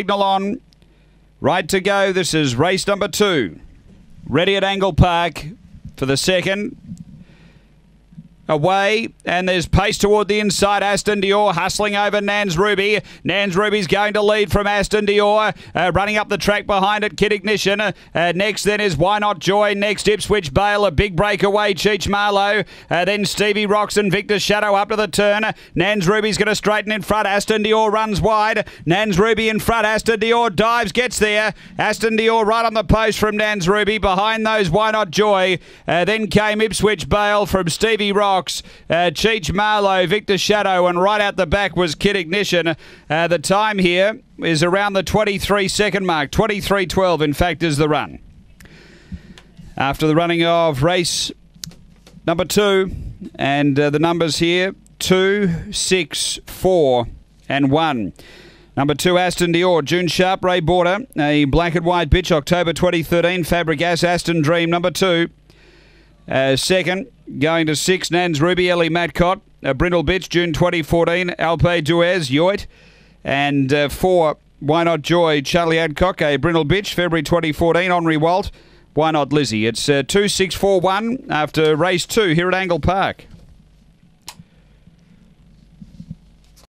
Signal on. Right to go. This is race number two. Ready at Angle Park for the second. Away, and there's pace toward the inside. Aston Dior hustling over Nans Ruby. Nans Ruby's going to lead from Aston Dior. Uh, running up the track behind it, Kid Ignition. Uh, next then is Why Not Joy. Next Ipswich Bale, a big breakaway, Cheech Marlowe. Uh, then Stevie Rocks and Victor Shadow up to the turn. Nans Ruby's going to straighten in front. Aston Dior runs wide. Nans Ruby in front. Aston Dior dives, gets there. Aston Dior right on the post from Nans Ruby. Behind those, Why Not Joy. Uh, then came Ipswich Bale from Stevie Rocks. Uh, Cheech Marlowe, Victor Shadow, and right out the back was Kid Ignition. Uh, the time here is around the 23 second mark. 23.12, in fact, is the run. After the running of race number two, and uh, the numbers here two, six, four, and one. Number two, Aston Dior, June Sharp, Ray Border, a black and white bitch, October 2013, Fabregas, Aston Dream, number two. Uh, second, going to six, Nans Ruby, Ellie Matcott, uh, Brindle Bitch, June 2014, Alpe Duez, Yoit. And uh, four, Why Not Joy, Charlie Adcock, a Brindle Bitch, February 2014, Henri Walt. Why Not Lizzie? It's uh, 2641 after race two here at Angle Park.